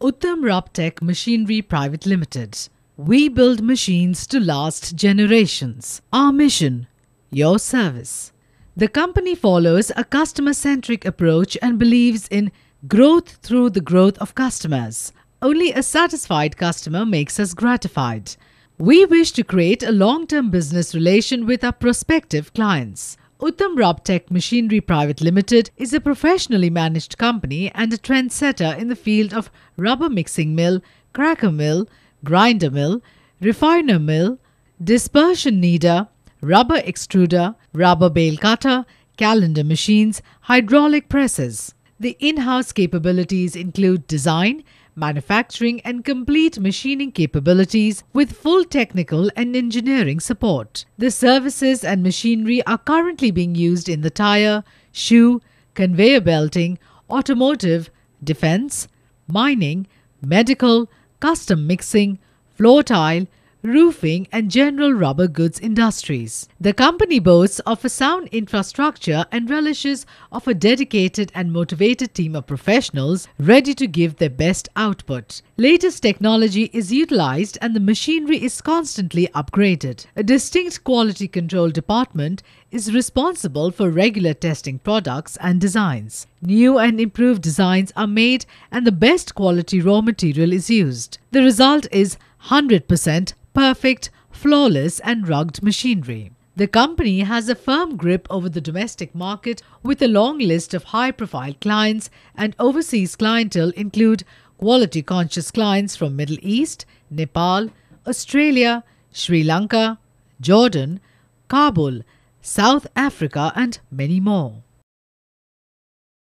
Uttam Rubtech Machinery Private Limited. We build machines to last generations. Our mission, your service. The company follows a customer centric approach and believes in growth through the growth of customers. Only a satisfied customer makes us gratified. We wish to create a long term business relation with our prospective clients. Uttam Rubtech Machinery Private Limited is a professionally managed company and a trendsetter in the field of rubber mixing mill, cracker mill, grinder mill, refiner mill, dispersion kneader, rubber extruder, rubber bale cutter, calender machines, hydraulic presses. The in house capabilities include design, manufacturing, and complete machining capabilities with full technical and engineering support. The services and machinery are currently being used in the tire, shoe, conveyor belting, automotive, defense, mining, medical, custom mixing, floor tile, roofing, and general rubber goods industries. The company boasts of a sound infrastructure and relishes of a dedicated and motivated team of professionals ready to give their best output. Latest technology is utilized and the machinery is constantly upgraded. A distinct quality control department is responsible for regular testing products and designs. New and improved designs are made and the best quality raw material is used. The result is 100% perfect, flawless, and rugged machinery. The company has a firm grip over the domestic market with a long list of high profile clients, and overseas clientele include quality conscious clients from Middle East, Nepal, Australia, Sri Lanka, Jordan, Kabul, South Africa, and many more.